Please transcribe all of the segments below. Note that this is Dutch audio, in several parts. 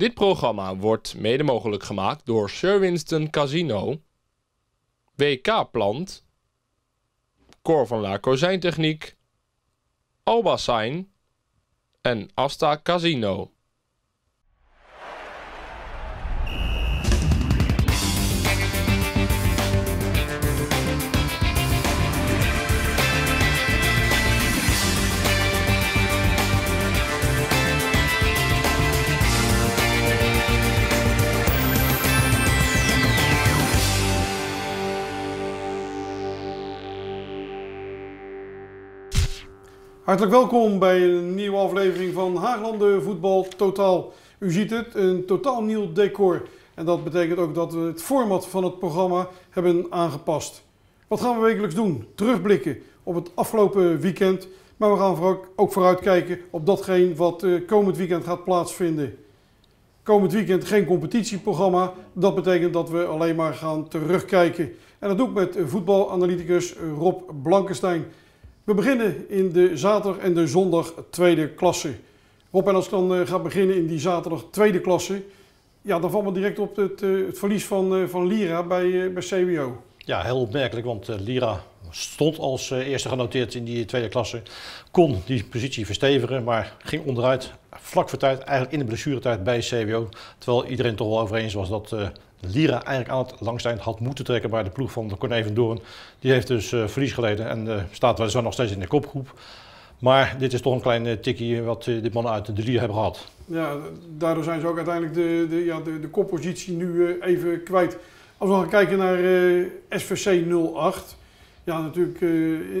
Dit programma wordt mede mogelijk gemaakt door Sir Winston Casino, WK Plant, Cor van La Kozijntechniek, Alba Sign en Asta Casino. Hartelijk welkom bij een nieuwe aflevering van Haaglanden Voetbal Totaal. U ziet het, een totaal nieuw decor. En dat betekent ook dat we het format van het programma hebben aangepast. Wat gaan we wekelijks doen? Terugblikken op het afgelopen weekend. Maar we gaan ook vooruitkijken op datgene wat eh, komend weekend gaat plaatsvinden. Komend weekend geen competitieprogramma. Dat betekent dat we alleen maar gaan terugkijken. En dat doe ik met voetbalanalyticus Rob Blankenstein. We beginnen in de zaterdag en de zondag tweede klasse. Rob, en als ik dan uh, ga beginnen in die zaterdag tweede klasse, ja, dan valt me direct op het, uh, het verlies van, uh, van Lira bij, bij CWO. Ja, heel opmerkelijk, want Lira stond als eerste genoteerd in die tweede klasse. Kon die positie verstevigen, maar ging onderuit vlak voor tijd, eigenlijk in de blessuretijd bij CWO. Terwijl iedereen toch wel over eens was dat Lira eigenlijk aan het langsteind had moeten trekken bij de ploeg van Corné van Doorn. Die heeft dus uh, verlies geleden en uh, staat weliswaar nog steeds in de kopgroep. Maar dit is toch een klein uh, tikkie wat dit mannen uit de Lira hebben gehad. Ja, daardoor zijn ze ook uiteindelijk de, de, ja, de, de koppositie nu even kwijt. Als we gaan kijken naar SVC 08. Ja, natuurlijk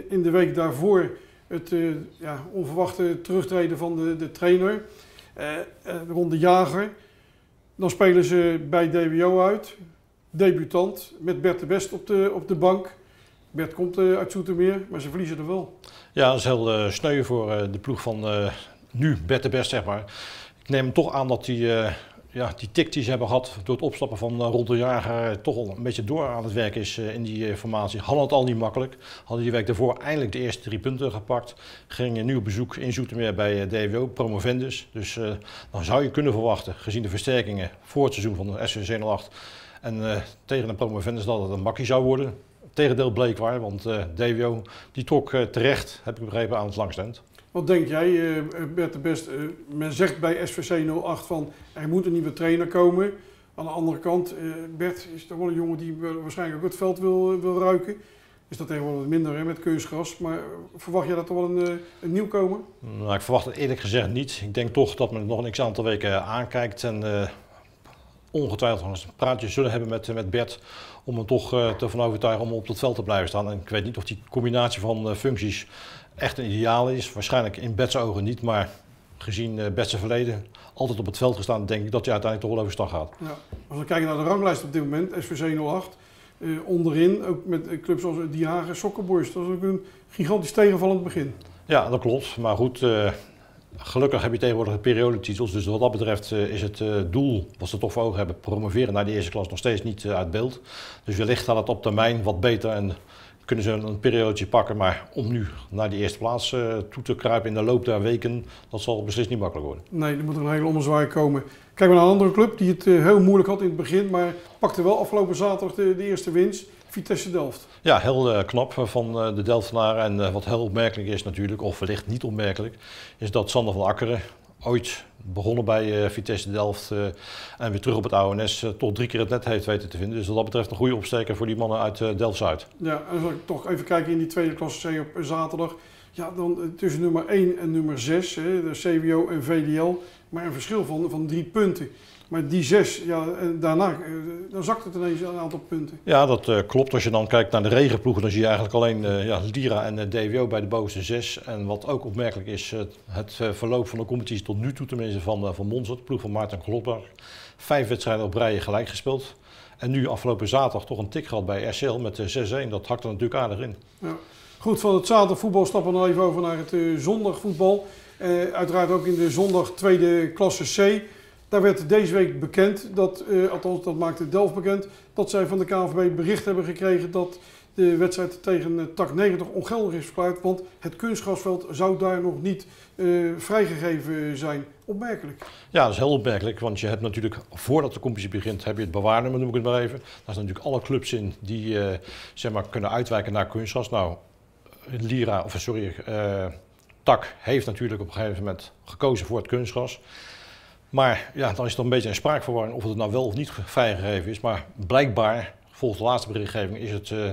in de week daarvoor het ja, onverwachte terugtreden van de, de trainer. Ron de Jager. Dan spelen ze bij DWO uit. Debutant met Bert de Best op de, op de bank. Bert komt uh, uit Zoetermeer, maar ze verliezen er wel. Ja, dat is heel uh, sneu voor uh, de ploeg van nu Bert de Best, zeg maar. Ik neem toch aan dat die ja, die tik die ze hebben gehad door het opstappen van uh, Rond de Jager toch al een beetje door aan het werk is uh, in die uh, formatie. Hadden het al niet makkelijk. Hadden die week daarvoor eindelijk de eerste drie punten gepakt. Gingen nu op bezoek in Zoetermeer bij DWO, promovendus. Dus dan zou je kunnen verwachten, gezien de versterkingen voor het seizoen van de SVC 08 en tegen de promovendus dat het een makkie zou worden. Tegendeel bleek waar, want DWO die trok terecht, heb ik begrepen, aan het langstand. Wat denk jij, uh, Bert de Best? Uh, men zegt bij SVC 08 van er moet een nieuwe trainer komen. Aan de andere kant, uh, Bert is toch wel een jongen die waarschijnlijk ook het veld wil, wil ruiken. Is dat tegenwoordig minder met keusgras. Maar verwacht jij dat er wel een, een nieuwkomer? Nou, ik verwacht het eerlijk gezegd niet. Ik denk toch dat men nog een x-aantal weken aankijkt. En ongetwijfeld een praatje zullen hebben met, met Bert. Om hem toch te van overtuigen om op het veld te blijven staan. En ik weet niet of die combinatie van functies echt een ideaal is. Waarschijnlijk in Bets ogen niet, maar gezien uh, Bets verleden altijd op het veld gestaan, denk ik dat hij uiteindelijk toch wel overstag gaat. Ja. Als we kijken naar de ranglijst op dit moment, SVC 08, uh, onderin, ook met clubs als Die Hagen, Sokkerboys, dat is ook een gigantisch tegenvallend begin. Ja, dat klopt. Maar goed, gelukkig heb je tegenwoordig de periodetitels. Dus wat dat betreft is het doel, wat ze toch voor ogen hebben, promoveren naar de eerste klas, nog steeds niet uit beeld. Dus wellicht gaat het op termijn wat beter. En kunnen ze een periode pakken. Maar om nu naar die eerste plaats uh, toe te kruipen in de loop der weken, dat zal beslist niet makkelijk worden. Nee, er moet een hele ommezwaai komen. Kijk naar een andere club die het uh, heel moeilijk had in het begin, maar pakte wel afgelopen zaterdag de, de eerste winst. Vitesse Delft. Ja, heel uh, knap van de Delftenaren. En wat heel opmerkelijk is natuurlijk, of wellicht niet opmerkelijk, is dat Sander van Akkeren ooit begonnen bij uh, Vitesse Delft uh, en weer terug op het ONS uh, tot drie keer het net heeft weten te vinden. Dus wat dat betreft een goede opsteker voor die mannen uit Delft-Zuid. Ja, en als ik toch even kijken in die tweede klasse C op zaterdag. Ja, dan tussen nummer 1 en nummer 6, hè, de CWO en VDL, maar een verschil van, van drie punten. Maar die zes, ja, daarna eh, dan zakt het ineens een aantal punten. Ja, dat uh, klopt. Als je dan kijkt naar de regenploegen, dan zie je eigenlijk alleen uh, ja, Lira en uh, DWO bij de bovenste zes. En wat ook opmerkelijk is, het verloop van de competitie tot nu toe tenminste van, van Monza, de ploeg van Maarten Klopbach. Vijf wedstrijden op rijen gelijk gespeeld. En nu afgelopen zaterdag toch een tik gehad bij RCL met 6-1. Dat hakt er natuurlijk aardig in. Ja. Goed, van het zaterdagvoetbal stappen we nog even over naar het zondagvoetbal. uiteraard ook in de zondag tweede klasse C. Daar werd deze week bekend, dat, uh, althans dat maakte Delft bekend, dat zij van de KNVB bericht hebben gekregen dat de wedstrijd tegen uh, TAC 90 ongeldig is verklaard, want het kunstgrasveld zou daar nog niet uh, vrijgegeven zijn. Opmerkelijk. Ja, dat is heel opmerkelijk, want je hebt natuurlijk voordat de competitie begint, heb je het bewaarnummer, noem ik het maar even. Daar zijn natuurlijk alle clubs in die uh, zeg maar, kunnen uitwijken naar kunstgras. Nou, Lira, of sorry, TAC heeft natuurlijk op een gegeven moment gekozen voor het kunstgras. Maar ja, dan is het een beetje een spraakverwarring of het nou wel of niet vrijgegeven is. Maar blijkbaar, volgens de laatste berichtgeving, is het uh,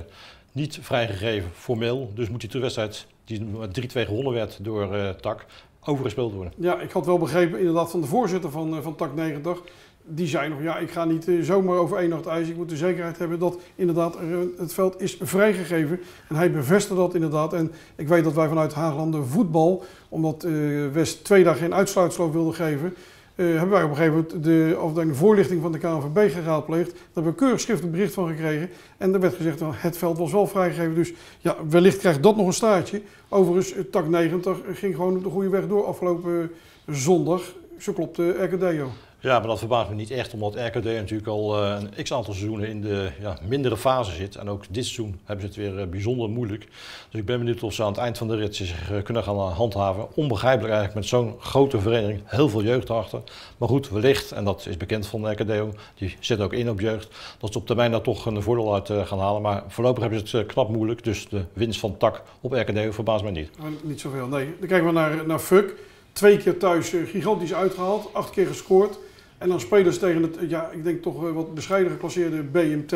niet vrijgegeven formeel. Dus moet die wedstrijd, die met 3-2 gewonnen werd door uh, TAC, overgespeeld worden. Ja, ik had wel begrepen inderdaad van de voorzitter van, uh, van TAC 90. Die zei nog, ja, ik ga niet zomaar over één nacht ijs. Ik moet de zekerheid hebben dat inderdaad het veld is vrijgegeven. En hij bevestigde dat inderdaad. En ik weet dat wij vanuit Haaglanden voetbal, omdat West twee dagen geen uitsluitsel wilde geven uh, hebben wij op een gegeven moment de afdeling voorlichting van de KNVB geraadpleegd. Daar hebben we een keurig schriftelijk bericht van gekregen. En er werd gezegd, dat het veld was wel vrijgegeven. Dus ja, wellicht krijgt dat nog een staartje. Overigens, tak 90 ging gewoon de goede weg door afgelopen zondag. Zo klopt de RKDO. Ja, maar dat verbaast me niet echt, omdat RKD natuurlijk al uh, een x-aantal seizoenen in de ja, mindere fase zit. En ook dit seizoen hebben ze het weer uh, bijzonder moeilijk. Dus ik ben benieuwd of ze aan het eind van de rit zich uh, kunnen gaan handhaven. Onbegrijpelijk eigenlijk met zo'n grote vereniging, heel veel jeugd achter. Maar goed, wellicht, en dat is bekend van RKDO, die zit ook in op jeugd, dat ze op termijn daar toch een voordeel uit gaan halen. Maar voorlopig hebben ze het knap moeilijk, dus de winst van tak op RKDO verbaast mij niet. niet zoveel, nee. Dan kijken we naar, naar FUK. Twee keer thuis gigantisch uitgehaald, acht keer gescoord. En dan spelen ze tegen het, ja, ik denk toch wat bescheiden geclasseerde BMT.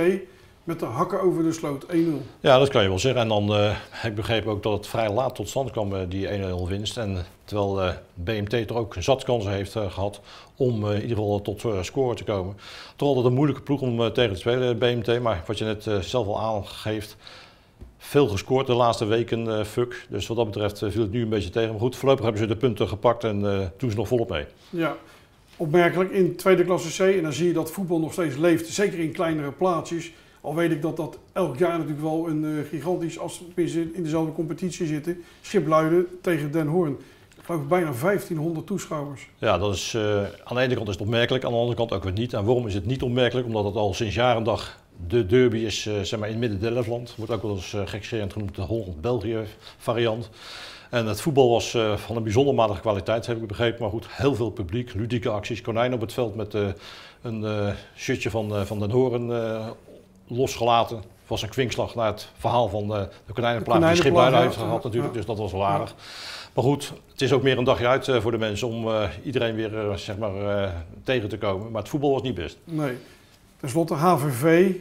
Met de hakken over de sloot, 1-0. Ja, dat kan je wel zeggen. En dan uh, heb ik begrepen ook dat het vrij laat tot stand kwam, uh, die 1-0 winst. En terwijl uh, BMT er ook zat kansen heeft gehad om in ieder geval tot scoren te komen. Toch altijd een moeilijke ploeg om tegen te spelen, BMT. Maar wat je net zelf al aangeeft, veel gescoord de laatste weken, fuck. Dus wat dat betreft viel het nu een beetje tegen. Maar goed, voorlopig hebben ze de punten gepakt en doen ze nog volop mee. Ja, opmerkelijk in tweede klasse C. En dan zie je dat voetbal nog steeds leeft, zeker in kleinere plaatsjes. Al weet ik dat dat elk jaar natuurlijk wel een uh, gigantisch, als we in dezelfde competitie zitten, Schipluiden tegen Den Hoorn. Ik geloof bijna 1500 toeschouwers. Ja, dat is, uh, aan de ene kant is het opmerkelijk, aan de andere kant ook weer niet. En waarom is het niet opmerkelijk? Omdat het al sinds jaren dag de derby is uh, zeg maar in het midden Delftland. Wordt ook wel eens gekscherend genoemd de Holland-België variant. En het voetbal was uh, van een bijzonder matige kwaliteit, heb ik begrepen. Maar goed, heel veel publiek, ludieke acties. Konijn op het veld met uh, een uh, shirtje van, van Den Horen losgelaten. Het was een kwinkslag naar het verhaal van de konijnenplaat die Schipluiden heeft gehad natuurlijk. Ja. Dus dat was wel aardig. Maar goed, het is ook meer een dagje uit voor de mensen om iedereen weer zeg maar, tegen te komen. Maar het voetbal was niet best. Nee. Ten slotte HVV,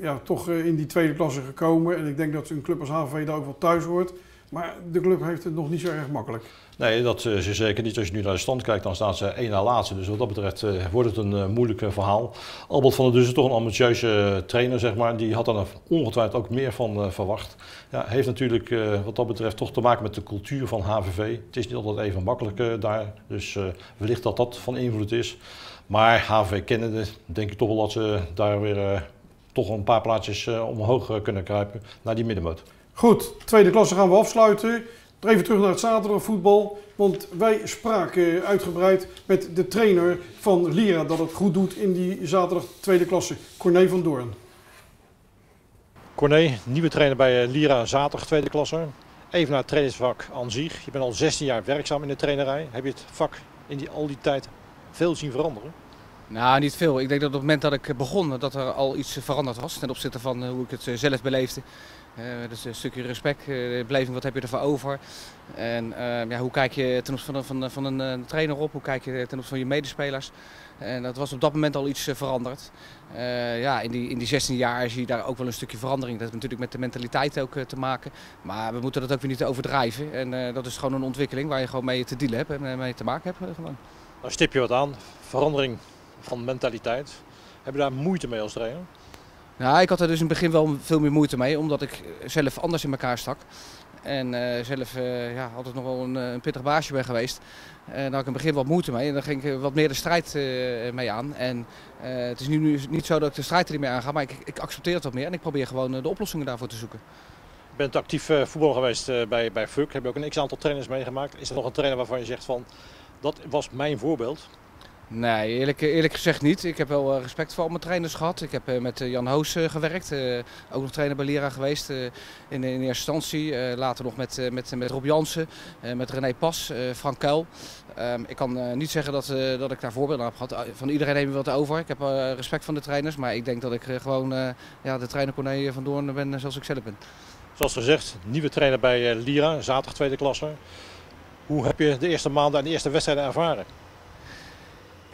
ja, toch in die tweede klasse gekomen. En ik denk dat een club als HVV daar ook wel thuis hoort. Maar de club heeft het nog niet zo erg makkelijk. Nee, dat is zeker niet. Als je nu naar de stand kijkt, dan staan ze één na laatste. Dus wat dat betreft uh, wordt het een uh, moeilijk verhaal. Albert van der Dus is toch een ambitieuze trainer, zeg maar. Die had er ongetwijfeld ook meer van verwacht. Ja, heeft natuurlijk wat dat betreft toch te maken met de cultuur van HVV. Het is niet altijd even makkelijk daar. Dus wellicht dat dat van invloed is. Maar HVV kennende, denk ik toch wel dat ze daar weer toch een paar plaatsjes omhoog kunnen kruipen naar die middenmoot. Goed, tweede klasse gaan we afsluiten. Even terug naar het zaterdagvoetbal. Want wij spraken uitgebreid met de trainer van Lira dat het goed doet in die zaterdag tweede klasse, Corné van Doorn. Corné, nieuwe trainer bij eh, Lira zaterdag tweede klasse. Even naar het trainingsvak aan zich. Je bent al 16 jaar werkzaam in de trainerij. Heb je het vak in die, al die tijd veel zien veranderen? Nou, niet veel. Ik denk dat op het moment dat ik begon, dat er al iets veranderd was ten opzichte van eh, hoe ik het eh, zelf beleefde. Uh, dus een stukje respect, uh, beleving, wat heb je ervoor over? En uh, ja, hoe kijk je ten opzichte van, van, van een trainer op? Hoe kijk je ten opzichte van je medespelers? En dat was op dat moment al iets veranderd. ja, in die, in die 16 jaar zie je daar ook wel een stukje verandering. Dat heeft natuurlijk met de mentaliteit ook te maken. Maar we moeten dat ook weer niet overdrijven. En dat is gewoon een ontwikkeling waar je gewoon mee te dealen hebt en mee te maken hebt. Gewoon. Nou stip je wat aan, verandering van mentaliteit. Heb je daar moeite mee als trainer? Nou, ik had er dus in het begin wel veel meer moeite mee, omdat ik zelf anders in elkaar stak. En uh, zelf uh, ja, altijd nog wel een, een, pittig baasje ben geweest. En daar had ik in het begin wat moeite mee. En dan ging ik wat meer de strijd uh, mee aan. En het is nu, nu, niet zo dat ik de strijd er niet mee aanga, maar ik, ik accepteer het wat meer. En ik probeer gewoon de oplossingen daarvoor te zoeken. Je bent actief voetbal geweest bij, bij FUC. Heb je ook een x-aantal trainers meegemaakt. Is er nog een trainer waarvan je zegt van, dat was mijn voorbeeld? Nee, eerlijk, eerlijk gezegd niet. Ik heb wel respect voor al mijn trainers gehad. Ik heb met Jan Hoos gewerkt, ook nog trainer bij Lira geweest in, in eerste instantie. later nog met, met, met Rob Jansen, met René Pas, Frank Kuil. Ehm, ik kan niet zeggen dat, dat ik daar voorbeelden heb gehad. Van iedereen neem je wat over. Ik heb respect van de trainers, maar ik denk dat ik gewoon ja, de trainer van Doorn ben zoals ik zelf ben. Zoals gezegd, nieuwe trainer bij Lira, zaterdag tweede klasse. Hoe heb je de eerste maanden en de eerste wedstrijden ervaren?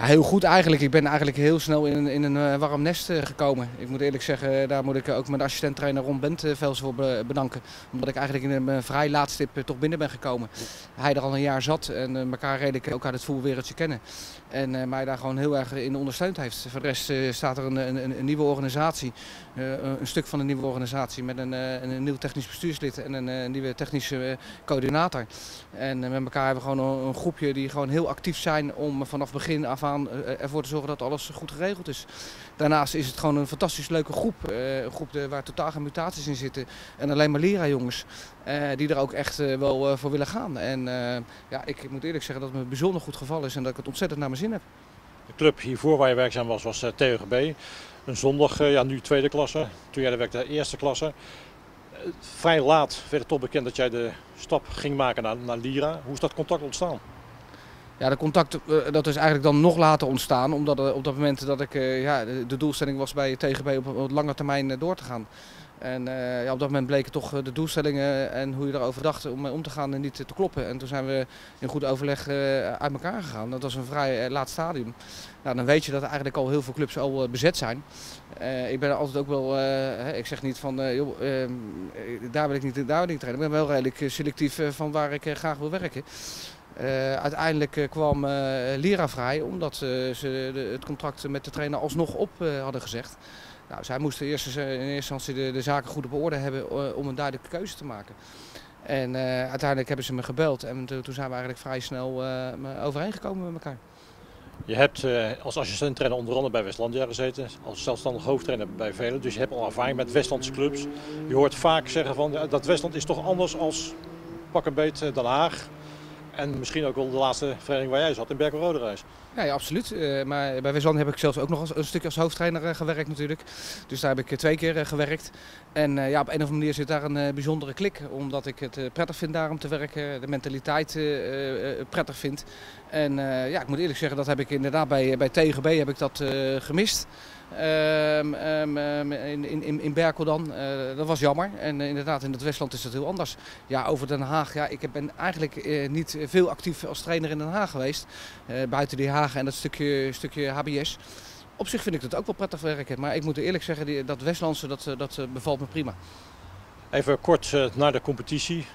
Heel goed eigenlijk. Ik ben eigenlijk heel snel in, in een uh, warm nest uh, gekomen. Ik moet eerlijk zeggen, daar moet ik ook mijn assistent-trainer Ron Bentvels voor bedanken. Omdat ik eigenlijk in een vrij laatstip uh, toch binnen ben gekomen. Hij er al een jaar zat en elkaar redelijk ook uit het voetbalwereldje kennen. En mij daar gewoon heel erg in ondersteund heeft. Voor de rest staat er een, een, een nieuwe organisatie. een stuk van een nieuwe organisatie met een, een nieuw technisch bestuurslid en een nieuwe technische coördinator. En met elkaar hebben we gewoon een, een groepje die gewoon heel actief zijn om vanaf begin af aan eh, ervoor te zorgen dat alles goed geregeld is. Daarnaast is het gewoon een fantastisch leuke groep. Eh, een groep waar totaal geen mutaties in zitten. En alleen maar leraarjongens uh, die er ook echt wel voor willen gaan. En ja, ik moet eerlijk zeggen dat het me bijzonder goed geval is en dat ik het ontzettend naar mijn zin heb. De club hiervoor waar je werkzaam was, was TUGB. Een zondag, ja, nu tweede klasse. Toen jij werkte eerste klasse. Vrij laat werd het toch bekend dat jij de stap ging maken naar, naar Lira. Hoe is dat contact ontstaan? Ja, de contact eh, dat is eigenlijk dan nog later ontstaan. Omdat op dat moment dat ik, eh, ja, de, doelstelling was bij TGB op een lange termijn eh, door te gaan. En ja, op dat moment bleken toch de doelstellingen en hoe je erover dacht om om te gaan niet te kloppen. En toen zijn we in goed overleg uit elkaar gegaan. Dat was een vrij laat stadium. Nou, dan weet je dat eigenlijk al heel veel clubs al bezet zijn. ik ben altijd ook wel, ik zeg niet van, ehm, daar wil ik niet, daar wil ik niet trainen. Ik ben wel redelijk selectief van waar ik graag wil werken. Uh, uiteindelijk eh, kwam uh, Lira vrij omdat ze de, het contract met de trainer alsnog op hadden gezegd. Nou, zij moesten eerst, in eerste instantie de, zaken goed op orde hebben om een duidelijke keuze te maken. En uiteindelijk hebben ze me gebeld en toen zijn we eigenlijk vrij snel overeengekomen met elkaar. Je hebt als assistent-trainer onder andere bij Westlandia gezeten, als zelfstandig hoofdtrainer bij velen. Dus je hebt al ervaring met Westlandse clubs. Je hoort vaak zeggen van dat Westland is toch anders als pak een beet Den Haag en misschien ook wel de laatste vereniging waar jij zat, in Berkel Roderijs. Ja, absoluut. Uh, maar bij Westland heb ik zelfs ook nog een stuk als hoofdtrainer uh, gewerkt natuurlijk. Dus daar heb ik uh, twee keer gewerkt. En ja, op een of andere manier zit daar een bijzondere klik. Omdat ik het prettig vind daar om te werken. De mentaliteit prettig vind. En ja, ik moet eerlijk zeggen, dat heb ik inderdaad bij, bij TGB heb ik dat gemist. Ehm, ehm, ehm, in, in, in Berkel dan. Uh, dat was jammer. En uh, inderdaad, in het Westland is dat heel anders. Ja, over Den Haag. Ja, ik ben eigenlijk uh, niet veel actief als trainer in Den Haag geweest. buiten die Haag en dat stukje, stukje HBS. Op zich vind ik het ook wel prettig werken. Maar ik moet eerlijk zeggen, dat Westlandse dat, dat bevalt me prima. Even kort naar de competitie.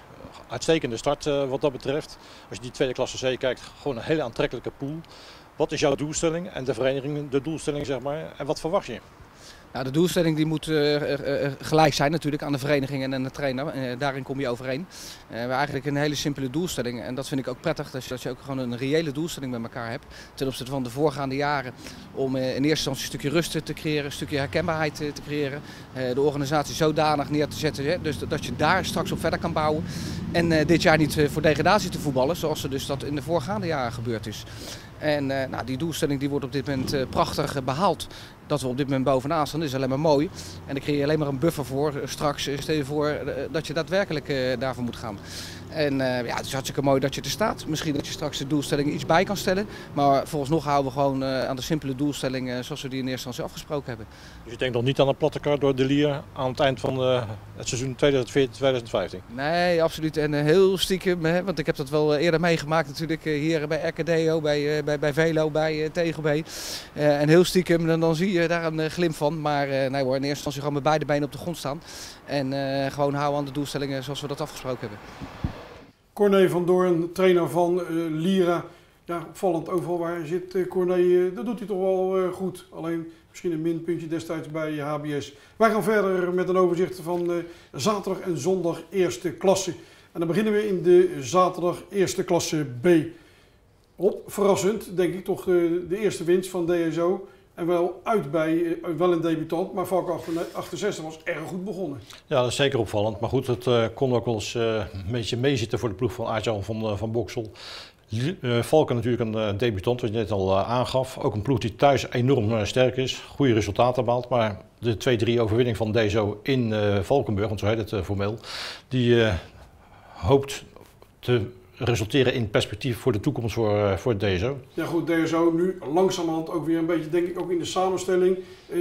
Uitstekende start wat dat betreft. Als je die tweede klasse C kijkt, gewoon een hele aantrekkelijke pool. Wat is jouw doelstelling en de vereniging de doelstelling zeg maar en wat verwacht je? Nou, de doelstelling die moet uh, gelijk zijn natuurlijk aan de vereniging en aan de trainer. Uh, daarin kom je overeen. we hebben eigenlijk een hele simpele doelstelling. En dat vind ik ook prettig, dat je, dat je ook gewoon een reële doelstelling met elkaar hebt. Ten opzichte van de voorgaande jaren. Om in eerste instantie een stukje rust te creëren, een stukje herkenbaarheid te creëren. de organisatie zodanig neer te zetten, hè, dus dat je daar straks op verder kan bouwen. En dit jaar niet voor degradatie te voetballen, zoals er dus dat in de voorgaande jaren gebeurd is. En nou, die doelstelling die wordt op dit moment prachtig behaald dat we op dit moment bovenaan staan, is alleen maar mooi. En dan creëer je alleen maar een buffer voor straks. Stel je voor eh, dat je daadwerkelijk daarvoor moet gaan. En uh, ja, het is hartstikke mooi dat je er staat. Misschien dat je straks de doelstellingen iets bij kan stellen. Maar volgens nog houden we gewoon uh, aan de simpele doelstellingen zoals we die in eerste instantie afgesproken hebben. Dus je denkt nog niet aan een platte kaart door de Lier aan het eind van het seizoen 2014-2015? Nee, absoluut. En heel stiekem, hè, want ik heb dat wel eerder meegemaakt natuurlijk hier bij RKDO, bij, bij, bij Velo, bij TGB. en heel stiekem, dan, dan zie je daar een glimp van. Maar nee hoor, in eerste instantie gewoon met beide benen op de grond staan. En gewoon houden aan de doelstellingen zoals we dat afgesproken hebben. Corné van Doorn, trainer van uh, Lira. Ja, opvallend overal waar hij zit, uh, Corné, uh, dat doet hij toch wel goed. Alleen misschien een minpuntje destijds bij HBS. Wij gaan verder met een overzicht van zaterdag en zondag eerste klasse. En dan beginnen we in de zaterdag eerste klasse B. Op, verrassend, denk ik toch de eerste winst van DSO. En wel uit bij, eh, wel een debutant, maar Valk 68 was erg goed begonnen. Ja, dat is zeker opvallend. Maar goed, het uh, kon ook wel eens uh, een beetje meezitten voor de ploeg van Arjan van, van Boksel. Valken natuurlijk een debutant, wat je net al aangaf. Ook een ploeg die thuis enorm sterk is, goede resultaten behaalt. Maar de 2-3 overwinning van Dezo in Valkenburg, want zo heet het formeel, die hoopt te resulteren in perspectief voor de toekomst voor, uh, voor DSO. Ja goed, DSO nu langzamerhand ook weer een beetje, denk ik, ook in de samenstelling eh,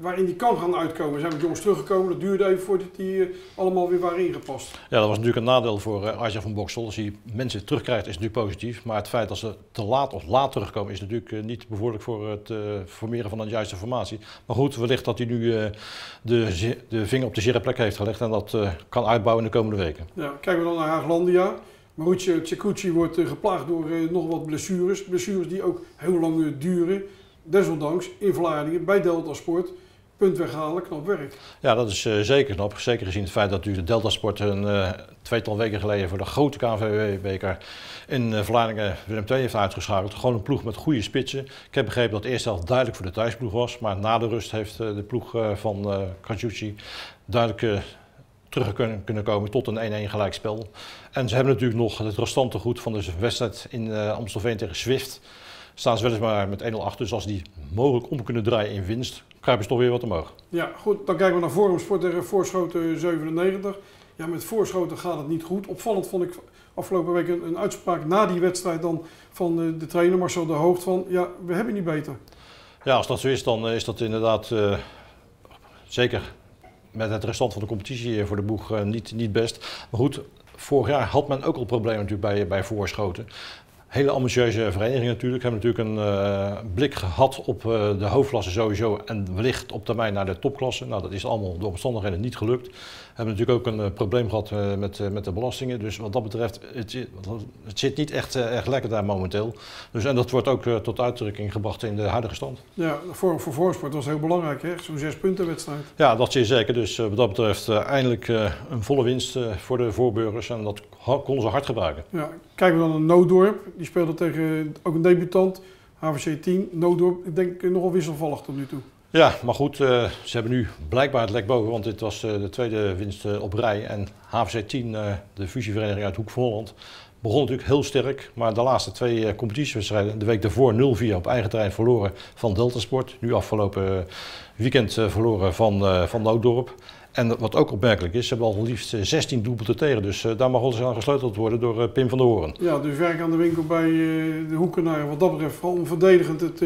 waarin die kan gaan uitkomen. Zijn we jongens teruggekomen, dat duurde even voordat die uh, allemaal weer waren ingepast. Ja, dat was natuurlijk een nadeel voor uh, Arja van Boksel. Als hij mensen terugkrijgt is natuurlijk positief, maar het feit dat ze te laat of laat terugkomen is natuurlijk niet bevorderlijk voor het formeren van een juiste formatie. Maar goed, wellicht dat hij nu de, de vinger op de zere plek heeft gelegd en dat kan uitbouwen in de komende weken. Ja, kijken we dan naar Haaglandia. Mauricio Ceccucci wordt uh, geplaagd door uh, nog wat blessures. Blessures die ook heel lang uh, duren. Desondanks in Vlaardingen bij Delta Sport punt weghalen, knap werk. Ja, dat is zeker knap. Zeker gezien het feit dat u de Delta Sport een tweetal weken geleden voor de grote KNVB-beker in Vlaardingen Willem II heeft uitgeschakeld. Gewoon een ploeg met goede spitsen. Ik heb begrepen dat de eerste helft duidelijk voor de thuisploeg was. Maar na de rust heeft de ploeg van uh, duidelijk terug kunnen, kunnen komen tot een 1-1 gelijkspel. En ze hebben natuurlijk nog het restante goed van de wedstrijd in uh, Amstelveen tegen Swift. Staan ze weliswaar met 1-0 achter, dus als die mogelijk om kunnen draaien in winst, kruipen ze toch weer wat omhoog. Ja, goed. Dan kijken we naar Forum Sport tegen Voorschoten 97. Ja, met Voorschoten gaat het niet goed. Opvallend vond ik afgelopen week een, een uitspraak na die wedstrijd dan van de, de trainer Marcel de Hoogd van, ja, we hebben niet beter. Ja, als dat zo is, dan is dat inderdaad uh, zeker met het restant van de competitie voor de boeg eh, niet, niet best. Maar goed, vorig jaar had men ook al problemen natuurlijk bij, bij voorschoten. Hele ambitieuze vereniging natuurlijk. Hebben natuurlijk een uh, blik gehad op uh, de hoofdklasse sowieso en wellicht op termijn naar de topklasse. Nou, dat is allemaal door omstandigheden niet gelukt. We hebben natuurlijk ook een uh, probleem gehad met, met de belastingen. Dus wat dat betreft, het, het zit niet echt, echt lekker daar momenteel. Dus, en dat wordt ook tot uitdrukking gebracht in de huidige stand. Ja, voor, voor voorsport was heel belangrijk, hè? Zo'n zes punten wedstrijd. Ja, dat zeer zeker. Dus wat dat betreft eindelijk een volle winst voor de voorburgers. En dat konden ze hard gebruiken. Ja, kijken we dan naar Nooddorp. Die speelde tegen ook een debutant, HVC 10. Nooddorp, ik denk nogal wisselvallig tot nu toe. Ja, maar goed, uh, ze hebben nu blijkbaar het lek boven, want dit was uh, de tweede winst uh, op rij. En HVC 10, de fusievereniging uit Hoek van Holland, begon natuurlijk heel sterk. Maar de laatste twee competitiewedstrijden, de week daarvoor 0-4 op eigen terrein verloren van Delta Sport. Nu afgelopen weekend verloren van, van Nooddorp. En wat ook opmerkelijk is, ze hebben al liefst 16 eh, doelpunten tegen. Dus uh, daar mag eens aan gesleuteld worden door uh, Pim van der Hoorn. Ja, dus werk aan de winkel bij de Hoekenaar. Wat dat betreft, vooral om verdedigend het,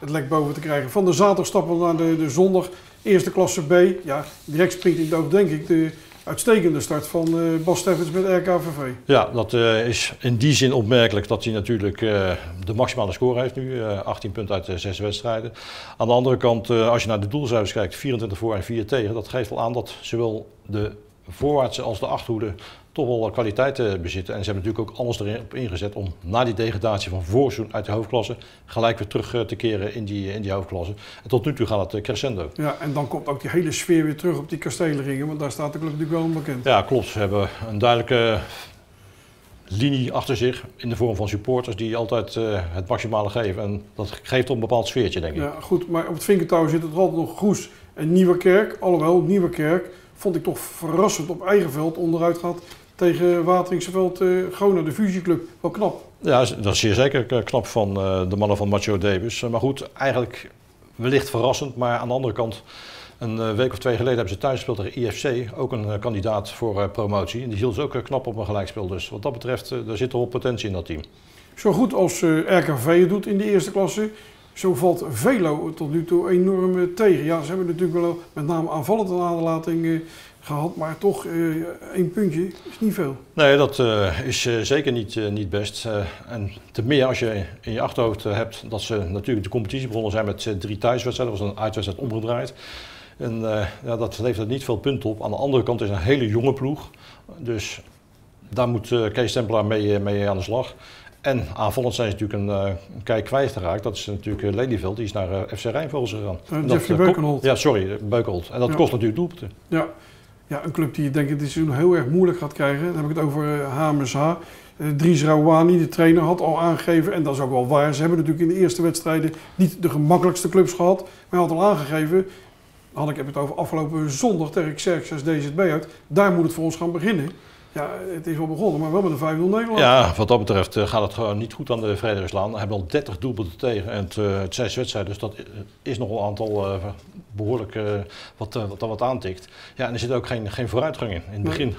het lek boven te krijgen. Van de zaterdag stappen we naar de, de zondag. Eerste klasse B. Ja, direct springt ik ook, denk ik, de uitstekende start van uh, Bas Steffens met RKVV. Ja, dat uh, is in die zin opmerkelijk dat hij natuurlijk uh, de maximale score heeft nu. 18 punten uit 6 wedstrijden. Aan de andere kant, als je naar de doelcijfers kijkt, 24 voor en 4 tegen. Dat geeft wel aan dat zowel de voorwaartse als de achterhoede toch wel kwaliteit bezitten. En ze hebben natuurlijk ook alles erop ingezet om na die degradatie van voorseizoen uit de hoofdklasse gelijk weer terug te keren in die, in die hoofdklasse. En tot nu toe gaat het crescendo. Ja, en dan komt ook die hele sfeer weer terug op die kastelenringen, want daar staat de club natuurlijk wel bekend. Ja, klopt. Ze hebben een duidelijke linie achter zich in de vorm van supporters die altijd uh, het maximale geven. En dat geeft een bepaald sfeertje, denk ik. Ja, goed. Maar op het Vinkertouw zit er altijd nog Goes en Nieuwerkerk. Alhoewel, Nieuwerkerk vond ik toch verrassend op eigen veld onderuit gaat tegen Wateringsveld uh, Groningen, de fusieclub. Wel knap. Ja, dat is zeer zeker knap van uh, de mannen van Macho Davis. maar goed, eigenlijk wellicht verrassend, maar aan de andere kant... Een week of twee geleden hebben ze thuis gespeeld tegen IFC, ook een kandidaat voor promotie. En die hield ze ook knap op een gelijkspel. Dus wat dat betreft, daar zit er wel potentie in dat team. Zo goed als RKV het doet in de eerste klasse, zo valt Velo tot nu toe enorm tegen. Ja, ze hebben natuurlijk wel met name aanvallend een aderlating gehad, maar toch uh, één puntje is niet veel. Nee, dat uh, is uh, zeker niet, niet best. en te meer als je in je achterhoofd hebt dat ze natuurlijk de competitie begonnen zijn met drie thuiswedstrijden. Dat was een uitwedstrijd omgedraaid. En ja, dat levert niet veel punten op. Aan de andere kant is het een hele jonge ploeg. Dus daar moet Kees Tempelaar mee, mee aan de slag. En aanvallend zijn ze natuurlijk een, een kijk kwijtgeraakt. Dat is natuurlijk Lelyveld, die is naar FC Rijnvogels gegaan. Uh, Jeffrey Beukenholt. Ja, sorry, Beukenholt. En dat kost natuurlijk doelpunten. Ja, ja, een club die denk ik dit seizoen heel erg moeilijk gaat krijgen. Dan heb ik het over HMSH. Uh, Dries Rouwani, de trainer, had al aangegeven, en dat is ook wel waar. Ze hebben natuurlijk in de eerste wedstrijden niet de gemakkelijkste clubs gehad. Maar hij had al aangegeven, had ik het over afgelopen zondag tegen Xerxes DZB uit. Daar moet het voor ons gaan beginnen. Ja, het is wel begonnen, maar wel met een 5-0 Nederland. Ja, wat dat betreft gaat het gewoon niet goed aan de Frederikslaan. We hebben al 30 doelpunten tegen en het, het zes wedstrijden, dus dat is nog een aantal behoorlijk wat, wat, wat aantikt. Ja, en er zit ook geen, geen vooruitgang in. In het begin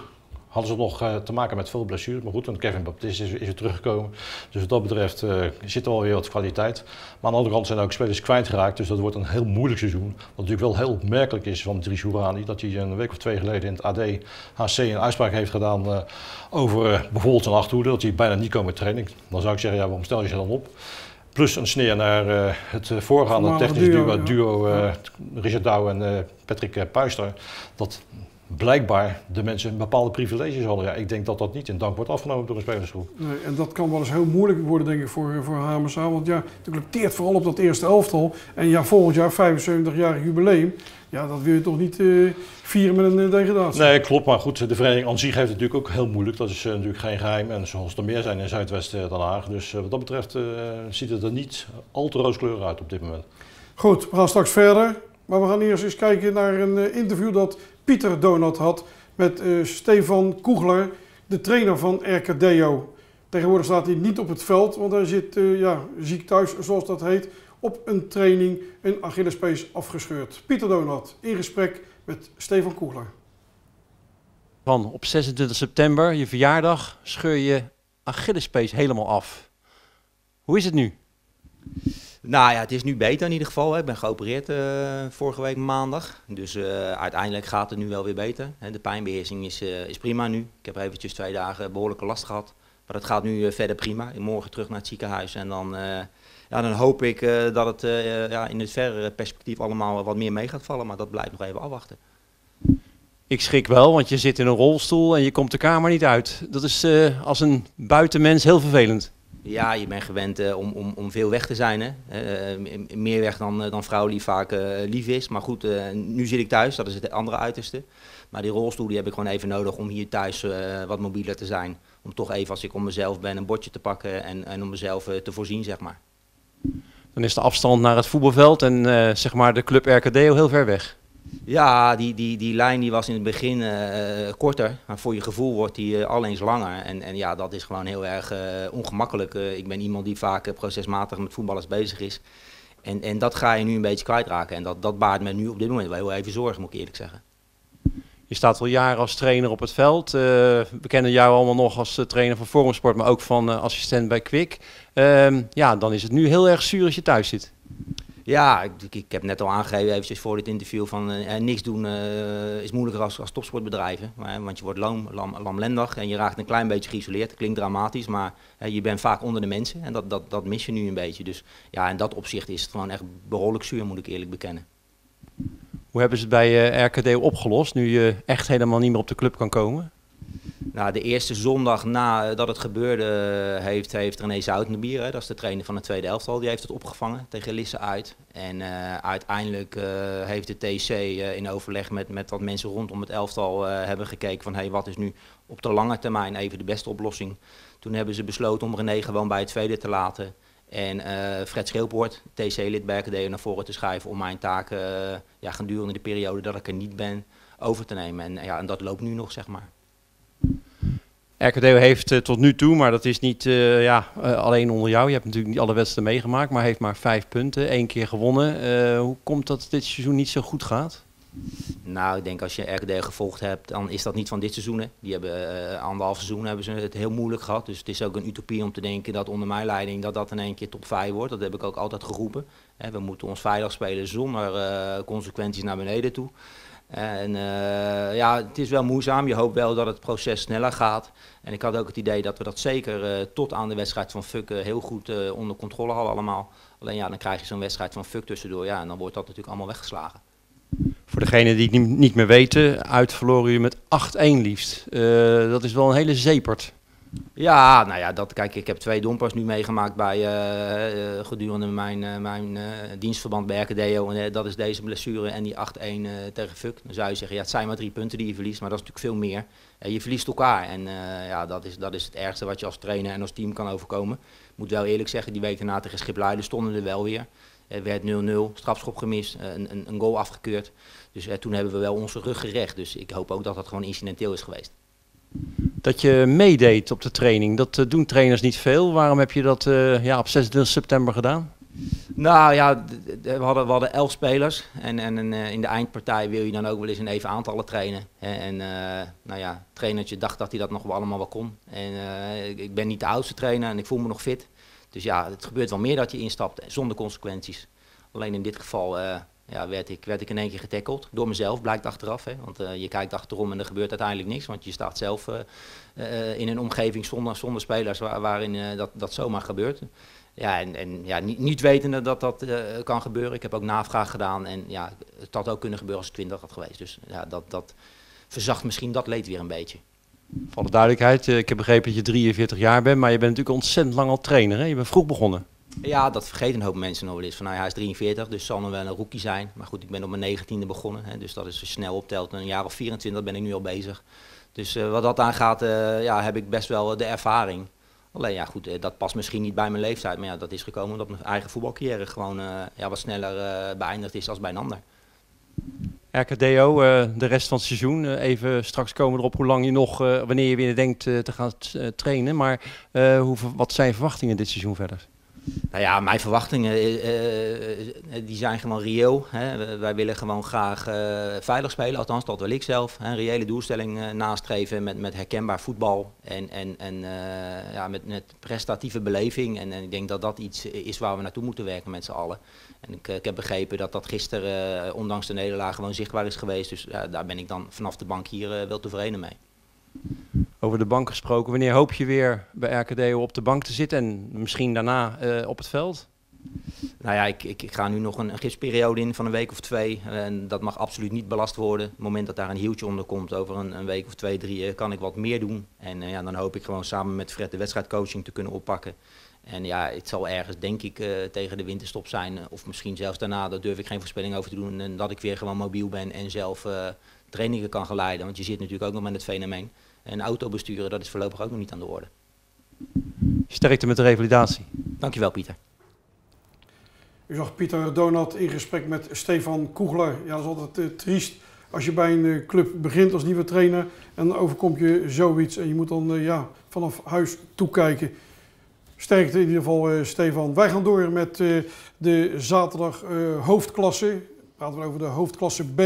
hadden ze nog uh, te maken met veel blessures. Maar goed, want Kevin Baptiste is, is weer teruggekomen. Dus wat dat betreft uh, zit er alweer wat kwaliteit. Maar aan de andere kant zijn ook spelers kwijtgeraakt. Dus dat wordt een heel moeilijk seizoen. Wat natuurlijk wel heel opmerkelijk is van Dries Hoerani. Dat hij een week of twee geleden in het AD HC een uitspraak heeft gedaan uh, over bijvoorbeeld zijn achterhoede. Dat hij bijna niet komen met training. Dan zou ik zeggen, ja, waarom stel je ze dan op? Plus een sneer naar het voorgaande technisch duo, duo, duo ja. Richard Douw en Patrick Puister. Dat blijkbaar de mensen bepaalde privileges hadden. Ja, ik denk dat dat niet in dank wordt afgenomen door een spelersgroep. Nee, en dat kan wel eens heel moeilijk worden, denk ik, voor, voor Hamersa. Want ja, de club teert vooral op dat eerste elftal. En ja, volgend jaar 75-jarig jubileum. Ja, dat wil je toch niet uh, vieren met een uh, degradatie? Nee, klopt. Maar goed, de vereniging aan zich heeft het natuurlijk ook heel moeilijk. Dat is uh, natuurlijk geen geheim. En zoals er meer zijn in Zuidwest Den Haag. Dus wat dat betreft ziet het er niet al te rooskleurig uit op dit moment. Goed, we gaan straks verder. Maar we gaan eerst eens kijken naar een interview dat Pieter Donat had met uh, Stefan Koegler, de trainer van RKDO. Tegenwoordig staat hij niet op het veld, want hij zit uh, ja, ziek thuis, zoals dat heet, op een training een Achillespees afgescheurd. Pieter Donat in gesprek met Stefan Koegler. Van op 26 september, je verjaardag, scheur je Achillespees helemaal af. Hoe is het nu? Nou ja, het is nu beter in ieder geval. Hè. Ik ben geopereerd uh, vorige week maandag. Dus uh, uiteindelijk gaat het nu wel weer beter. De pijnbeheersing is, uh, is prima nu. Ik heb eventjes twee dagen behoorlijke last gehad. Maar het gaat nu verder prima. Morgen terug naar het ziekenhuis. En dan, ja, dan hoop ik dat het ja, in het verdere perspectief allemaal wat meer mee gaat vallen. Maar dat blijft nog even afwachten. Ik schrik wel, want je zit in een rolstoel en je komt de kamer niet uit. Dat is als een buitenmens heel vervelend. Ja, je bent gewend uh, om, om, om veel weg te zijn. Hè? Uh, meer weg dan, dan vrouw die vaak lief is. Maar goed, nu zit ik thuis, dat is het andere uiterste. Maar die rolstoel die heb ik gewoon even nodig om hier thuis wat mobieler te zijn. Om toch even als ik om mezelf ben een bordje te pakken en, en om mezelf te voorzien, zeg maar. Dan is de afstand naar het voetbalveld en zeg maar de club RKDO heel ver weg. Ja, die, die, die lijn die was in het begin uh, korter, maar voor je gevoel wordt die uh, alleens langer. En, en ja, dat is gewoon heel erg ongemakkelijk. ik ben iemand die vaak procesmatig met voetballers bezig is. En, en dat ga je nu een beetje kwijtraken. En dat, dat baart me nu op dit moment wel heel even zorgen, moet ik eerlijk zeggen. Je staat al jaren als trainer op het veld. we kennen jou allemaal nog als trainer van Forumsport, maar ook van assistent bij Kwik. Ehm, ja, dan is het nu heel erg zuur als je thuis zit. Ja, ik, ik, heb net al aangegeven eventjes voor dit interview van uh, niks doen uh, is moeilijker als, als topsportbedrijven. Maar, want je wordt lam, lam, lamlendig en je raakt een klein beetje geïsoleerd. Klinkt dramatisch, maar uh, je bent vaak onder de mensen en dat, dat, dat mis je nu een beetje. Dus ja, in dat opzicht is het gewoon echt behoorlijk zuur, moet ik eerlijk bekennen. Hoe hebben ze het bij RKD opgelost, nu je echt helemaal niet meer op de club kan komen? Nou, de eerste zondag nadat het gebeurde heeft, heeft René Zoutenbier, dat is de trainer van de tweede elftal, die heeft het opgevangen tegen Lisse uit. En uh, uiteindelijk heeft de TC in overleg met, met wat mensen rondom het elftal hebben gekeken van hey, wat is nu op de lange termijn even de beste oplossing. Toen hebben ze besloten om René gewoon bij het tweede te laten. En Fred Schilpoort, TC-lid RKD, naar voren te schuiven om mijn taken ja, gedurende de periode dat ik er niet ben over te nemen. En, ja, en dat loopt nu nog, zeg maar. RKDO heeft uh, tot nu toe, maar dat is niet uh, ja, uh, alleen onder jou. Je hebt natuurlijk niet alle wedstrijden meegemaakt, maar heeft maar vijf punten, één keer gewonnen. hoe komt dat dit seizoen niet zo goed gaat? Nou, ik denk als je RKD gevolgd hebt, dan is dat niet van dit seizoen. Hè. Die hebben anderhalf seizoen hebben ze het heel moeilijk gehad. Dus het is ook een utopie om te denken dat onder mijn leiding dat dat in één keer top 5 wordt. Dat heb ik ook altijd geroepen. Hè, we moeten ons veilig spelen zonder consequenties naar beneden toe. En uh, ja, het is wel moeizaam. Je hoopt wel dat het proces sneller gaat. En ik had ook het idee dat we dat zeker uh, tot aan de wedstrijd van Fuck heel goed onder controle hadden allemaal. Alleen ja, dan krijg je zo'n wedstrijd van Fuck tussendoor. Ja, en dan wordt dat natuurlijk allemaal weggeslagen. Voor degenen die het niet, meer weten, uit je met 8-1 liefst. dat is wel een hele zepert. Ja, nou ja, dat, kijk, ik heb twee dompers nu meegemaakt bij, uh, gedurende mijn, uh, mijn dienstverband bij RKDO. En dat is deze blessure en die 8-1 tegen Fuck. Dan zou je zeggen, ja, het zijn maar drie punten die je verliest, maar dat is natuurlijk veel meer. je verliest elkaar en ja, dat is, dat is het ergste wat je als trainer en als team kan overkomen. Ik moet wel eerlijk zeggen, die week daarna tegen Schipluiden stonden er wel weer. Er werd 0-0, strafschop gemist, een, een goal afgekeurd. Dus toen hebben we wel onze rug gerecht. Dus ik hoop ook dat dat gewoon incidenteel is geweest dat je meedeed op de training. Dat doen trainers niet veel. Waarom heb je dat ja, op 26 september gedaan? Nou ja, we hadden, we hadden elf spelers. En, en in de eindpartij wil je dan ook wel eens een even aantallen trainen. En uh, nou ja, trainertje dacht dat hij dat nog wel allemaal wel kon. En ik ben niet de oudste trainer en ik voel me nog fit. Dus ja, het gebeurt wel meer dat je instapt zonder consequenties. Alleen in dit geval ja, werd, ik, werd ik in één keer getackeld. Door mezelf, blijkt achteraf. Hè? Want uh, je kijkt achterom en er gebeurt uiteindelijk niks. Want je staat zelf uh, in een omgeving zonder, zonder spelers waar, waarin dat, dat zomaar gebeurt. Ja, en, en ja, niet, niet wetende dat dat kan gebeuren. Ik heb ook navraag gedaan. En ja, het had ook kunnen gebeuren als het 20 had geweest. Dus ja, dat, dat verzacht misschien dat leed weer een beetje. Voor de duidelijkheid, ik heb begrepen dat je 43 jaar bent, maar je bent natuurlijk ontzettend lang al trainer. Hè? Je bent vroeg begonnen. Ja, dat vergeten een hoop mensen nog wel eens. Van, nou ja, hij is 43, dus zal nog wel een rookie zijn. Maar goed, ik ben op mijn 19e begonnen. Hè, dus dat is snel optelt. Een jaar of 24 ben ik nu al bezig. Dus uh, wat dat aangaat, uh, ja, heb ik best wel de ervaring. Alleen ja, goed, dat past misschien niet bij mijn leeftijd. Maar ja, dat is gekomen omdat mijn eigen voetbalcarrière gewoon ja, wat sneller beëindigd is als bij een ander. RKDO, de rest van het seizoen. even straks komen erop hoe lang je nog, wanneer je weer denkt te gaan trainen. Maar hoe, wat zijn verwachtingen dit seizoen verder? Nou ja, mijn verwachtingen uh, die zijn gewoon reëel. Hè. Wij willen gewoon graag uh, veilig spelen, althans dat wil ik zelf. Een reële doelstelling nastreven met, met herkenbaar voetbal en, en, en ja, met, met prestatieve beleving. En, en, ik denk dat dat iets is waar we naartoe moeten werken met z'n allen. En ik, ik heb begrepen dat dat gisteren, ondanks de nederlaag, gewoon zichtbaar is geweest. Dus daar ben ik dan vanaf de bank hier wel tevreden mee. Over de bank gesproken, wanneer hoop je weer bij RKDO op de bank te zitten en misschien daarna uh, op het veld? Nou ja, ik, ik, ik, ga nu nog een, een gipsperiode in van een week of twee. En dat mag absoluut niet belast worden. Op het moment dat daar een hieltje onder komt, over een, een week of twee, drie, eh, kan ik wat meer doen. En ja, dan hoop ik gewoon samen met Fred de wedstrijdcoaching te kunnen oppakken. En ja, het zal ergens, denk ik, tegen de winterstop zijn. Of misschien zelfs daarna, daar durf ik geen voorspelling over te doen. En dat ik weer gewoon mobiel ben en zelf trainingen kan geleiden. Want je zit natuurlijk ook nog met het fenomeen. En auto besturen, dat is voorlopig ook nog niet aan de orde. Sterkte met de revalidatie. Dankjewel Pieter. U zag Pieter Donat in gesprek met Stefan Koegler. Ja, dat is altijd uh, triest als je bij een uh, club begint als nieuwe trainer en dan overkomt je zoiets en je moet dan uh, ja, vanaf huis toekijken. Sterkte in ieder geval Stefan. Wij gaan door met de zaterdag hoofdklasse. Praten we over de hoofdklasse B.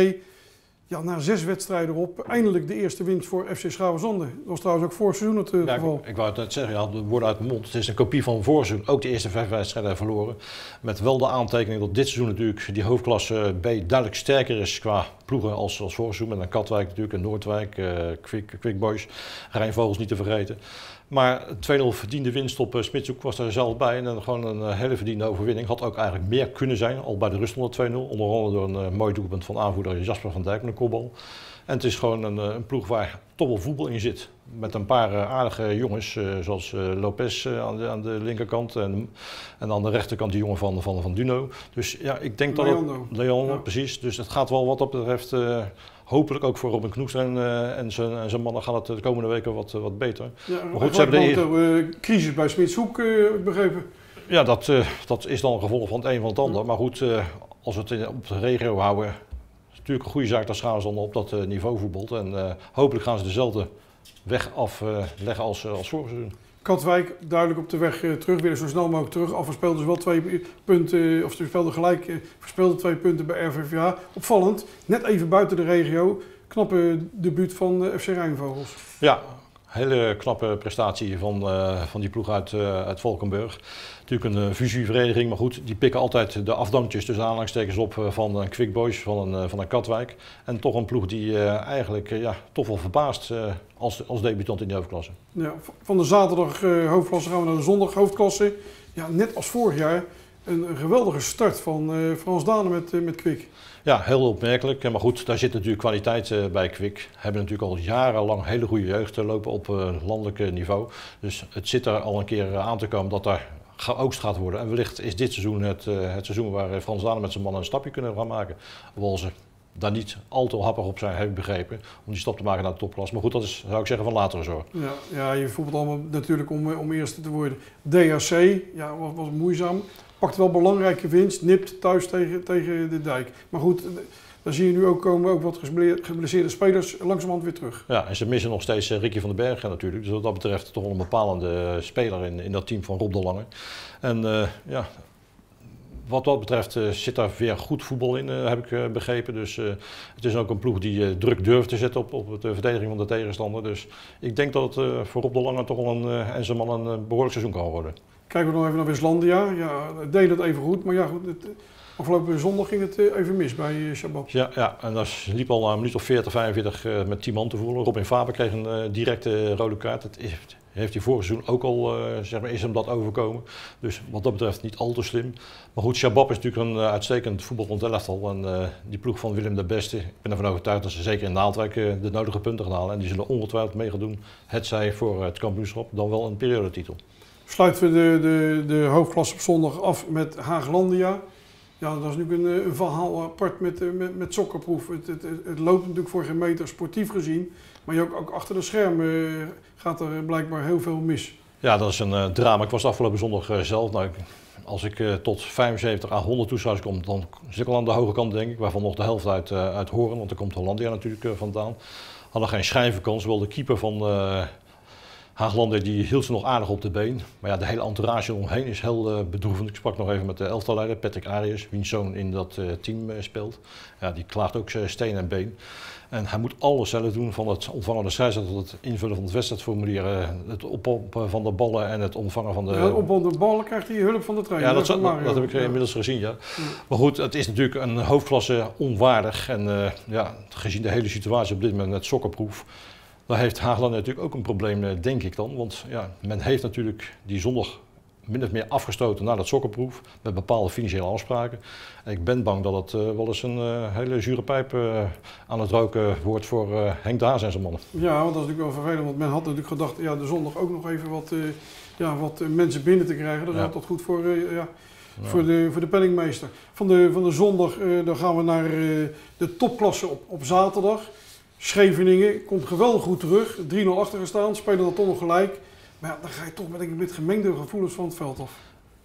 Ja, na zes wedstrijden op, eindelijk de eerste winst voor FC Schouwen-Zonde. Dat was trouwens ook vorig seizoen het uh, ja, geval. Ik, ik, wou het net zeggen, ja, de woorden uit mijn mond. Het is een kopie van vorig seizoen, ook de eerste vijf wedstrijden verloren. Met wel de aantekening dat dit seizoen natuurlijk die hoofdklasse B duidelijk sterker is qua ploegen als, als vorig seizoen. Met een Katwijk natuurlijk, een Noordwijk, uh, Quick, Quick Boys, Rijnvogels niet te vergeten. Maar 2-0 verdiende winst op uh, Smitshoek was er zelf bij. En dan gewoon een uh, hele verdiende overwinning. Had ook eigenlijk meer kunnen zijn, al bij de rust onder 2-0. Onder andere door een uh, mooi doelpunt van aanvoerder Jasper van Dijk met een kopbal. En het is gewoon een, een ploeg waar toch wel voetbal in zit. Met een paar aardige jongens, zoals Lopez aan de, aan, de, linkerkant. En, en aan de rechterkant die jongen van, van, van Duno. Dus ja, ik denk dat het... Leon, ja. precies. Dus het gaat wel wat dat betreft hopelijk ook voor Robin Knoes en, uh, en, zijn, en zijn mannen gaat het de komende weken wat, wat beter. Ja, maar goed, ze hebben de uh, crisis bij Smitshoek, uh, begrepen. Ja, dat, uh, dat is dan een gevolg van het een van het ander. Maar goed, als we het in, op de regio houden, is het natuurlijk een goede zaak dat Schaarson op dat niveau voetbalt. En hopelijk gaan ze dezelfde weg afleggen als, als vorig seizoen. Katwijk duidelijk op de weg uh, terug, weer zo snel mogelijk terug. Al verspeelde ze wel twee punten, of ze speelden gelijk, uh, verspeelde twee punten bij RVVA. Opvallend, net even buiten de regio, knappe debuut van FC Rijnvogels. Ja, hele knappe prestatie van, van die ploeg uit, uit Valkenburg natuurlijk een uh, fusievereniging, maar goed, die pikken altijd de afdankjes tussen aanhalingstekens op van Quick Boys, van een, van een Katwijk. En toch een ploeg die eigenlijk ja, toch wel verbaast als, als debutant in de hoofdklasse. Ja, van de zaterdag hoofdklasse gaan we naar de zondag hoofdklasse. Ja, net als vorig jaar een, geweldige start van Frans Danen met, met Quick. Ja, heel opmerkelijk. Maar goed, daar zit natuurlijk kwaliteit bij Kwik. Hebben natuurlijk al jarenlang hele goede jeugd lopen op landelijk niveau. Dus het zit er al een keer aan te komen dat daar geoogst gaat worden. En wellicht is dit seizoen het, uh, het seizoen waar Frans Daan met zijn mannen een stapje kunnen gaan maken. Hoewel ze daar niet al te happig op zijn, heb ik begrepen, om die stap te maken naar de topklas. Maar goed, dat is, zou ik zeggen, van latere zorg. Ja, ja je voetbalt allemaal natuurlijk om, om eerste te worden. DHC, ja, was, was moeizaam. Pakt wel belangrijke winst, nipt thuis tegen, tegen de dijk. Maar goed, daar zie je nu ook komen ook wat geblesseerde spelers langzamerhand weer terug. Ja, en ze missen nog steeds Ricky van den Bergen natuurlijk. Dus wat dat betreft toch wel een bepalende speler in, in dat team van Rob de Lange. En ja, wat dat betreft zit daar weer goed voetbal in, heb ik begrepen. Dus het is ook een ploeg die druk durft te zetten op, op de verdediging van de tegenstander. Dus ik denk dat het voor Rob de Lange toch wel een, en zijn man een behoorlijk seizoen kan worden. Kijken we nog even naar Westlandia. Ja, deed het even goed, maar ja, goed, het, afgelopen zondag ging het even mis bij Shabab. Ja, ja, en dat liep al een minuut of 40, 45 met 10 man te voelen. Robin Faber kreeg een directe rode kaart. Is, heeft hij vorig seizoen ook al, zeg maar, is hem dat overkomen. Dus wat dat betreft niet al te slim. Maar goed, Shabab is natuurlijk een uitstekend voetbalrond elftal. En die ploeg van Willem de Beste, ik ben ervan overtuigd dat ze zeker in Naaldwijk de nodige punten gaan halen. En die zullen ongetwijfeld mee gaan doen. Het zij voor het kampioenschap, dan wel een periodetitel. Sluiten we de, de, de hoofdklasse op zondag af met Haaglandia. Ja, dat is natuurlijk een, een verhaal apart met, met, met sokkerproef. Het, het, het, loopt natuurlijk voor geen meter sportief gezien. Maar ook, ook achter de schermen eh, gaat er blijkbaar heel veel mis. Ja, dat is een uh, drama. Ik was afgelopen zondag zelf. Nou, als ik tot 75 à 100 toeschouwers kom, dan zit ik al aan de hoge kant, denk ik. Waarvan nog de helft uit, uit Horen, want er komt Hollandia natuurlijk vandaan. Hadden geen schijnvakantie. Wel de keeper van Haaglander die hield ze nog aardig op de been. Maar ja, de hele entourage omheen is heel bedroevend. Ik sprak nog even met de elftalleider Patrick Arias, wiens zoon in dat team speelt. Ja, die klaagt ook steen en been. En hij moet alles zelf doen, van het ontvangen van de scheidsrechter tot het invullen van het wedstrijdformulier, eh, het oppompen van de ballen en het ontvangen van de... Ja, op de ballen krijgt hij hulp van de trainer. Ja, dat, dat, dat heb ik inmiddels gezien, ja. Maar goed, het is natuurlijk een hoofdklasse onwaardig. En uh, ja, gezien de hele situatie op dit moment met sokkerproef, daar heeft Haagland natuurlijk ook een probleem, eh, denk ik dan. Want ja, men heeft natuurlijk die zondag min of meer afgestoten na dat sokkerproef met bepaalde financiële afspraken. En ik ben bang dat het uh, wel eens een uh, hele zure pijp uh, aan het roken wordt voor Henk Daas en zijn mannen. Ja, want dat is natuurlijk wel vervelend, want men had natuurlijk gedacht, ja, de zondag ook nog even wat, ja, wat mensen binnen te krijgen. Dat ja. altijd goed voor, ja, voor, de, voor de penningmeester. Van de, van de zondag dan gaan we naar de topklasse op, op zaterdag. Scheveningen komt geweldig goed terug, 3-0 achtergestaan, spelen dat toch nog gelijk. Maar ja, dan ga je toch met, met gemengde gevoelens van het veld af.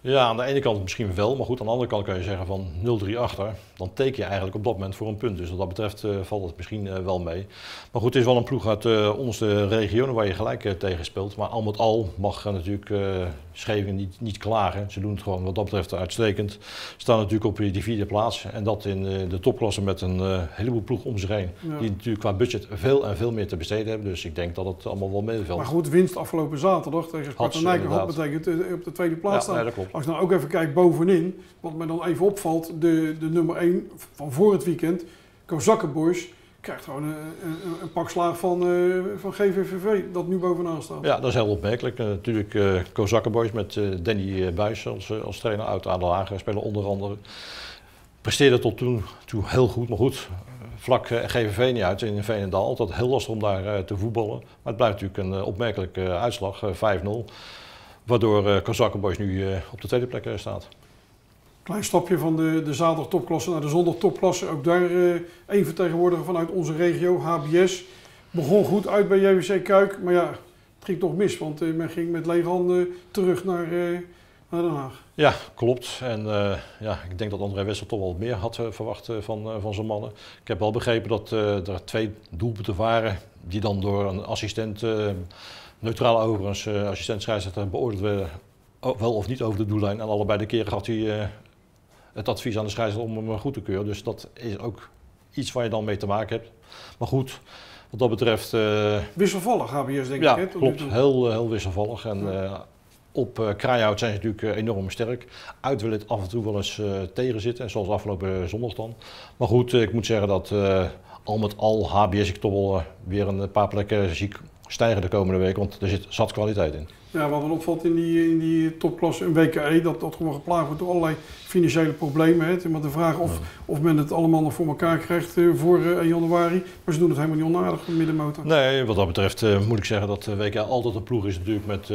Ja, aan de ene kant misschien wel, maar goed, aan de andere kant kan je zeggen van 0-3 achter, dan teken je eigenlijk op dat moment voor een punt. Dus wat dat betreft uh, valt het misschien uh, wel mee. Maar goed, het is wel een ploeg uit uh, onze regionen waar je gelijk tegen speelt. Maar al met al mag natuurlijk Scheveningen niet, niet klagen. Ze doen het gewoon wat dat betreft uitstekend. Staan natuurlijk op die vierde plaats en dat in de topklasse met een heleboel ploeg om zich heen. Ja. Die natuurlijk qua budget veel en veel meer te besteden hebben. Dus ik denk dat het allemaal wel meevalt. Maar goed, winst afgelopen zaterdag tegen Sparta Nijkerhof betekent op de tweede plaats ja, staan. Klopt. Als je nou ook even kijkt bovenin, wat me dan even opvalt, de, de nummer 1 van voor het weekend, Kozakkenboys, krijgt gewoon een, een, een, pak slaag van, uh, van GVVV, dat nu bovenaan staat. Ja, dat is heel opmerkelijk. Uh, natuurlijk uh, Kozakkenboys met Danny Buijs als, als trainer uit Adelhagen, spelen onder andere. Presteerde tot toen toe heel goed, maar goed, vlak GVV niet uit in Veenendaal. Altijd heel lastig om daar te voetballen. Maar het blijft natuurlijk een opmerkelijke uitslag, 5-0. Waardoor uh, nu uh, op de tweede plek uh, staat. Klein stapje van de, de zaterdag topklasse naar de zondag topklasse. Ook daar één vertegenwoordiger vanuit onze regio, HBS. Begon goed uit bij JWC Kuik, maar ja, het ging toch mis. Want men ging met lege handen terug naar, naar Den Haag. Ja, klopt. En ja, ik denk dat André Wessel toch wel meer had verwacht van, van zijn mannen. Ik heb wel begrepen dat er twee doelpunten waren die dan door een assistent Neutraal overigens, uh, assistent scheidsrechter beoordeeld we wel of niet over de doellijn. En allebei de keren gaf hij uh, het advies aan de scheidsrechter om hem goed te keuren. Dus dat is ook iets waar je dan mee te maken hebt. Maar goed, wat dat betreft... Uh, wisselvallig HBS denk ja, ik. Ja, klopt. Heel, heel wisselvallig. En ja. op uh, Kraaihout zijn ze natuurlijk enorm sterk. Uit wil het af en toe wel eens tegenzitten, zoals afgelopen zondag dan. Maar goed, ik moet zeggen dat al met al HBS ik toch wel weer een paar plekken zie stijgen de komende week, want er zit zat kwaliteit in. Ja, wat dan opvalt in die, in die topklasse, een WKE, dat dat gewoon geplaagd wordt door allerlei financiële problemen. Het is maar de vraag of, of men het allemaal nog voor elkaar krijgt uh, voor uh, januari. Maar ze doen het helemaal niet onaardig, de middenmotor. Nee, wat dat betreft uh, moet ik zeggen dat WK altijd een ploeg is natuurlijk met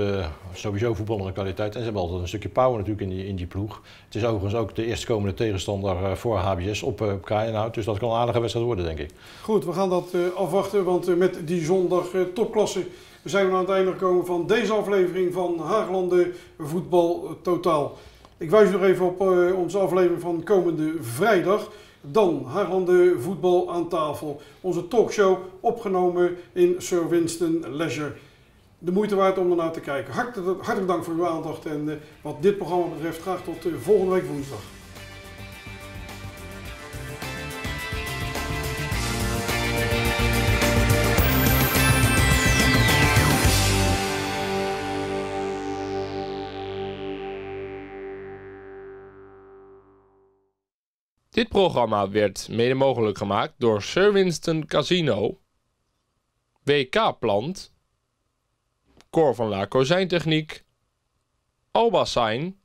sowieso voetballende kwaliteit. En ze hebben altijd een stukje power natuurlijk in die, in die ploeg. Het is overigens ook de eerstkomende tegenstander voor HBS op, op. Dus dat kan een aardige wedstrijd worden, denk ik. Goed, we gaan dat afwachten, want met die zondag topklasse we zijn aan het einde gekomen van deze aflevering van Haaglanden Voetbal Totaal. Ik wijs nog even op uh, onze aflevering van komende vrijdag. Dan Haarlanden Voetbal aan tafel. Onze talkshow opgenomen in Sir Winston Leisure. De moeite waard om ernaar te kijken. Hartelijk, dank voor uw aandacht en uh, wat dit programma betreft graag tot uh, volgende week woensdag. Dit programma werd mede mogelijk gemaakt door Sir Winston Casino, WK Plant, Cor van La Kozijntechniek, Alba Sign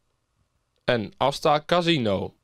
en Asta Casino.